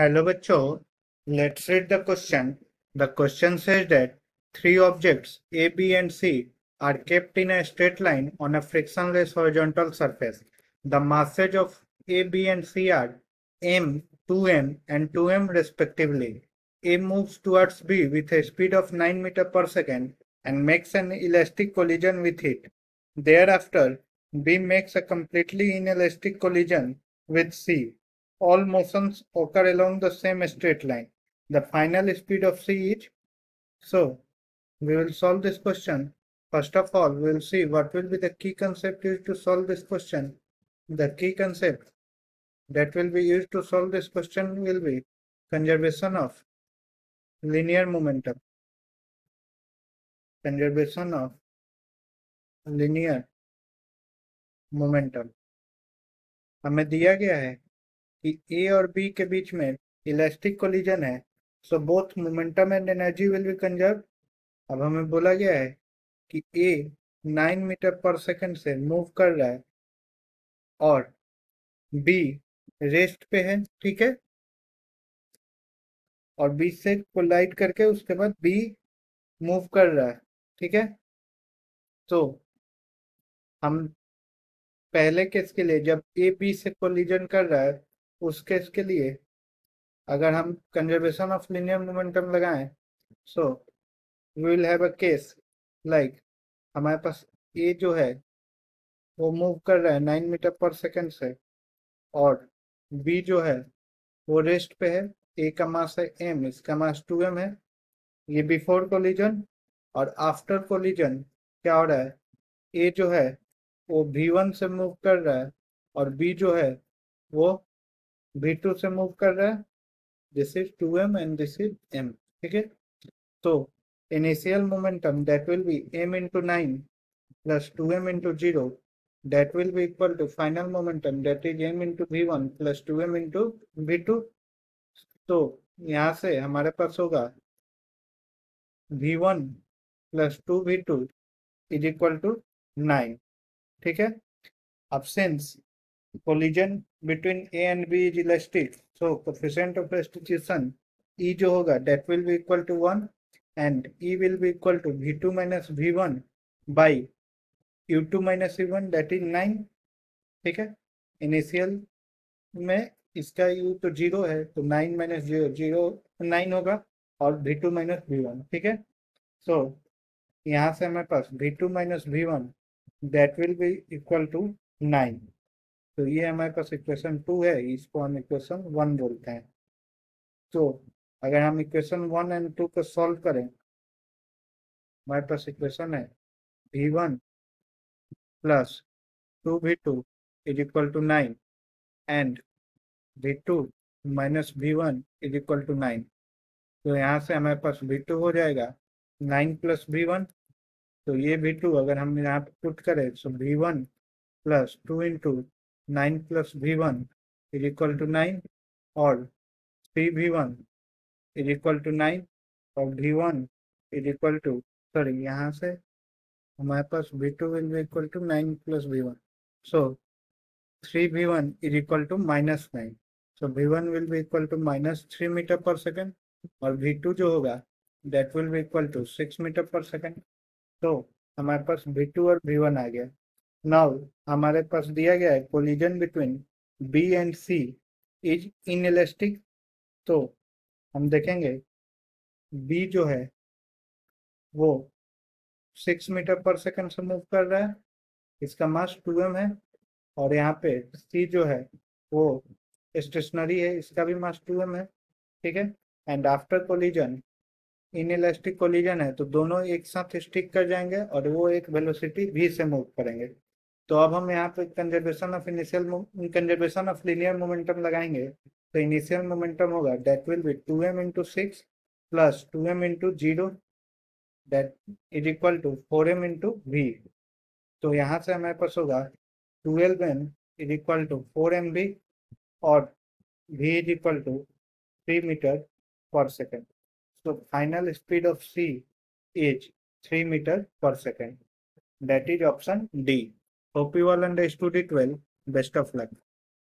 Hello bachcho, let's read the question. The question says that three objects A, B and C are kept in a straight line on a frictionless horizontal surface. The masses of A, B and C are m, 2m and 2m respectively. A moves towards B with a speed of 9 meter per second and makes an elastic collision with it. Thereafter, B makes a completely inelastic collision with C all motions occur along the same straight line. The final speed of C is so we will solve this question. First of all, we will see what will be the key concept used to solve this question. The key concept that will be used to solve this question will be conservation of linear momentum. Conservation of linear momentum. हमें दिया गया है कि ए और B के बीच में elastic collision है so both momentum and energy will be conserve अब हमें बोला गया है कि A nine meter per second से मूव कर रहा है और बी रेस्ट पे है, ठीक है? और बी से कोलाइड करके उसके बाद बी मूव कर रहा है, ठीक है? तो हम पहले केस के लिए जब ए बी से कोलिजन कर रहा है उस केस के लिए अगर हम कंजर्वेशन ऑफ़ लिनियर मोमेंटम लगाएँ so we will have a case like हमारे पास ए जो है, वो मूव कर रहा है नाइन मीटर पर सेकंड से और बी जो है, वो रेस्ट पे है ए का मास है एम इसका मास टू एम है। ये बिफोर कोलिजन और आफ्टर कोलिजन क्या हो रहा है? ए जो है, वो वी वन से मूव कर रहा है और बी जो है, वो बी टू से मूव कर रहा है। This is two M and this is M ठीक है? तो initial momentum that will be M into nine plus two M into zero that will be equal to final momentum that is M into V one plus two M into V two तो यहाँ से हमारे पास होगा V one plus two V two is equal to nine ठीक है? अब since collision between A and B is elastic. So coefficient of elasticity E जो होगा that will be equal to 1 and E will be equal to V2 minus V1 by U2 minus V1 that is 9 ठीक है initial में इसका U तो zero है तो 9 minus zero zero nine होगा और V2 माइनस V1 ठीक है सो यहाँ से हमारे पास V2 minus V1 that will be equal to 9 तो ये हमारे पास इक्वेशन टू है, इसको हम इक्वेशन वन बोलते हैं। तो अगर हम इक्वेशन वन एंड टू को सॉल्व करें, हमारे पास इक्वेशन है V one plus two V two is equal to nine and V two minus V one is equal to nine तो यहाँ से हमारे पास वी टू हो जाएगा नाइन प्लस वी वन तो ये वी टू अगर हम यहाँ पुट करें तो V one plus two into nine plus V one is equal to nine, और three V one is equal to nine, और V one is equal to, sorry, यहाँ से हमारे पास V two will be equal to nine plus V one. So three V one is equal to minus nine so V one will be equal to minus three meter per second और V two जो होगा that will be equal to six meter per second तो हमारे पास V two और V one आ गया। Now हमारे पास दिया गया है collision between B and C is inelastic तो हम देखेंगे बी जो है, वो सिक्स मीटर पर सेकंड से मूव कर रहा है। इसका मास टू एम है और यहाँ पे सी जो है, वो स्टेशनरी है, इसका भी मास टू एम है, ठीक है? And after collision inelastic collision है तो दोनों एक साथ स्टिक कर जाएँगे और वो एक वेलोसिटी भी से मूव करेंगे। तो अब हम यहाँ पे conservation of initial conservation of linear momentum लगाएँगे तो इनिशियल मोमेंटम होगा that will be two M into six plus two M into zero that is equal to four M into V तो यहाँ से हमारे पास होगा twelve M is equal to four M V और V is equal to three meter per second so final speed of C is 3 meter per second. That is option D. Hope you all understood it well. Best of luck.